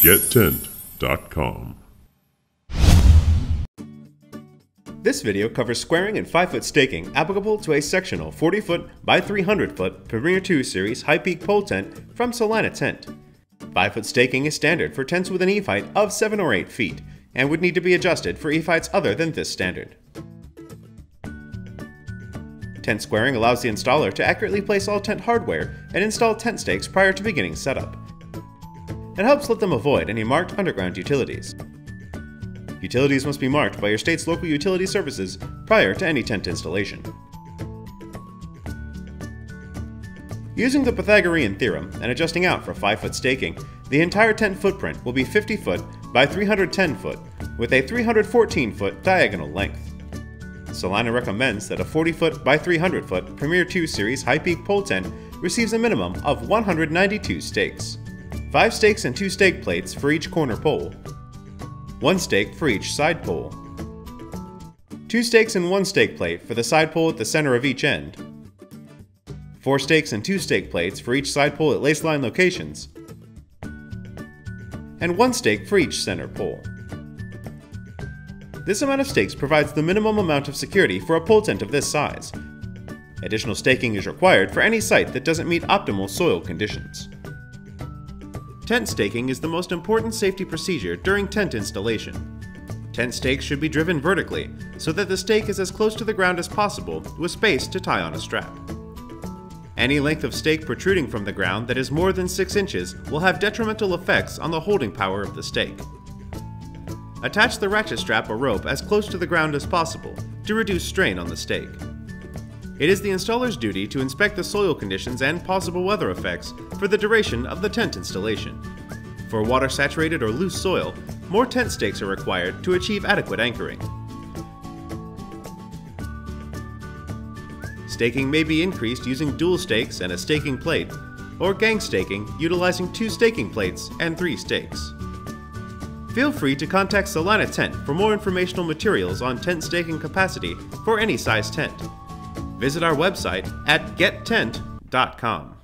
gettent.com. This video covers squaring and 5 foot staking applicable to a sectional 40 foot by 300 foot Premiere 2 Series high peak pole tent from Celina Tent. 5 foot staking is standard for tents with an eave height of 7 or 8 feet and would need to be adjusted for eave heights other than this standard. Tent squaring allows the installer to accurately place all tent hardware and install tent stakes prior to beginning setup. It helps let them avoid any marked underground utilities. Utilities must be marked by your state's local utility services prior to any tent installation. Using the Pythagorean theorem and adjusting out for 5 foot staking, the entire tent footprint will be 50 foot by 310 foot with a 314 foot diagonal length. Celina recommends that a 40 foot by 300 foot Premiere 2 Series high peak pole tent receives a minimum of 192 stakes. 5 stakes and 2 stake plates for each corner pole, 1 stake for each side pole, 2 stakes and 1 stake plate for the side pole at the center of each end, 4 stakes and 2 stake plates for each side pole at lace line locations, and 1 stake for each center pole. This amount of stakes provides the minimum amount of security for a pole tent of this size. Additional staking is required for any site that doesn't meet optimal soil conditions. Tent staking is the most important safety procedure during tent installation. Tent stakes should be driven vertically so that the stake is as close to the ground as possible with space to tie on a strap. Any length of stake protruding from the ground that is more than 6 inches will have detrimental effects on the holding power of the stake. Attach the ratchet strap or rope as close to the ground as possible to reduce strain on the stake. It is the installer's duty to inspect the soil conditions and possible weather effects for the duration of the tent installation. For water saturated or loose soil, more tent stakes are required to achieve adequate anchoring. Staking may be increased using dual stakes and a staking plate, or gang staking utilizing two staking plates and three stakes. Feel free to contact Celina Tent for more informational materials on tent staking capacity for any size tent. Visit our website at gettent.com.